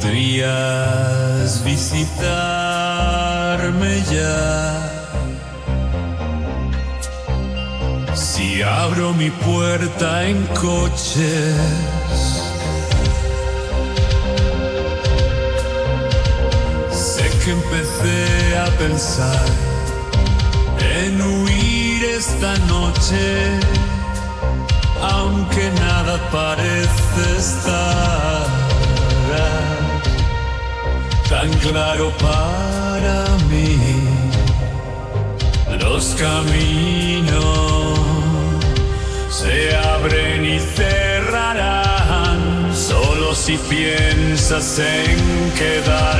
Podrías visitarme ya. Si abro mi puerta en coches. Sé que empecé a pensar en huir esta noche, aunque nada parece estar tan claro para mí. Los caminos se abren y cerrarán, solo si piensas en quedarte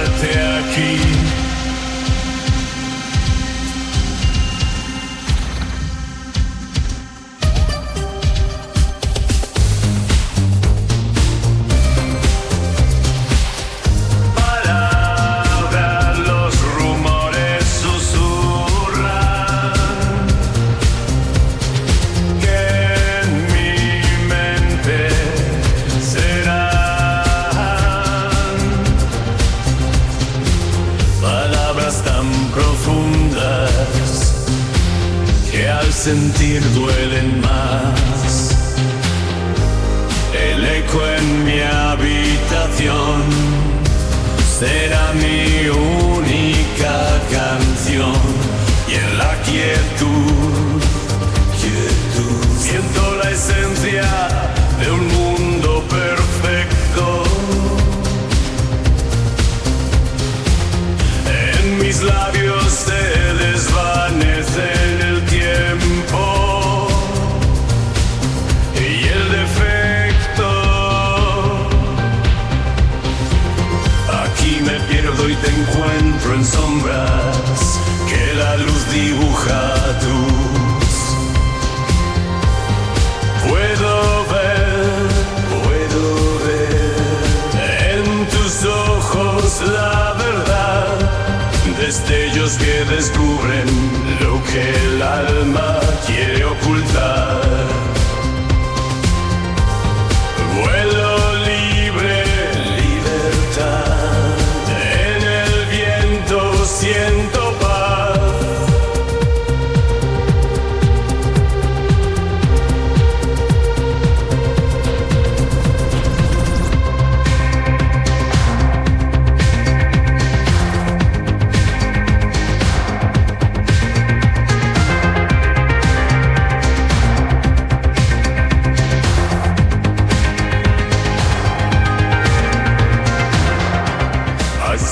al sentir duelen más. El eco en mi habitación será mi única canción y en la quietud, pierdo y te encuentro en sombras que la luz dibuja tus. Puedo ver, puedo ver en tus ojos la verdad. Destellos que descubren lo que el alma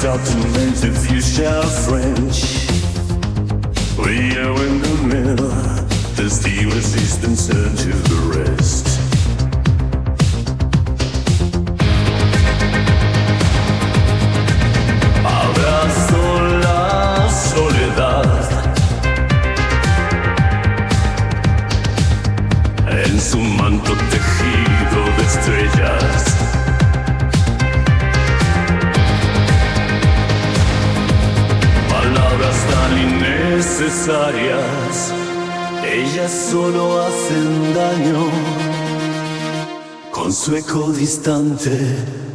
document the future French. We are in the middle, the steel resistance to the rest. Innecesarias, ellas solo hacen daño. Con su eco distante